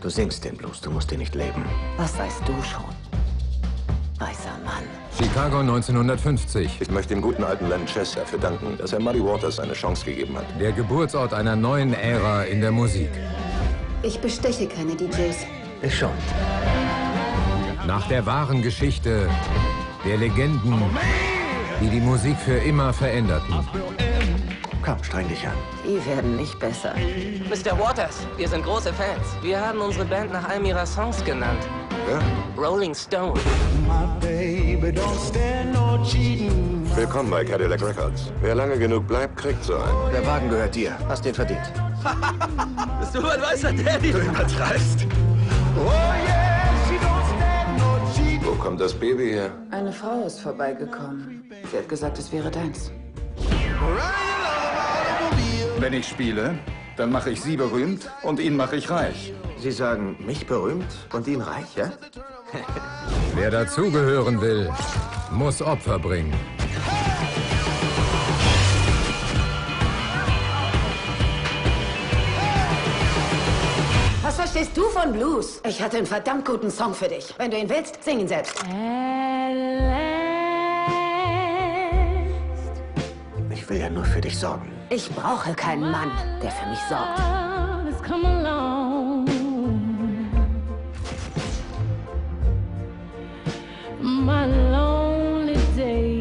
Du singst den Blues, du musst ihn nicht leben. Was weißt du schon? Weißer Mann. Chicago 1950. Ich möchte dem guten alten Len Chess dafür danken, dass er Muddy Waters eine Chance gegeben hat. Der Geburtsort einer neuen Ära in der Musik. Ich besteche keine DJs. Ich schon. Nach der wahren Geschichte der Legenden, die die Musik für immer veränderten. Komm, streng dich an. Die werden nicht besser. Mr. Waters, wir sind große Fans. Wir haben unsere Band nach einem ihrer Songs genannt. Ja? Rolling Stone. Willkommen bei Cadillac Records. Wer lange genug bleibt, kriegt so einen. Der Wagen gehört dir. Hast den verdient. Bist du ein weißer Daddy? Du übertreibst. Wo kommt das Baby her? Eine Frau ist vorbeigekommen. Sie hat gesagt, es wäre deins. Wenn ich spiele, dann mache ich Sie berühmt und ihn mache ich reich. Sie sagen, mich berühmt und ihn reich, ja? Wer dazugehören will, muss Opfer bringen. Was verstehst du von Blues? Ich hatte einen verdammt guten Song für dich. Wenn du ihn willst, sing ihn selbst. Ich will ja nur für dich sorgen. Ich brauche keinen Mann, der für mich sorgt. My lonely day.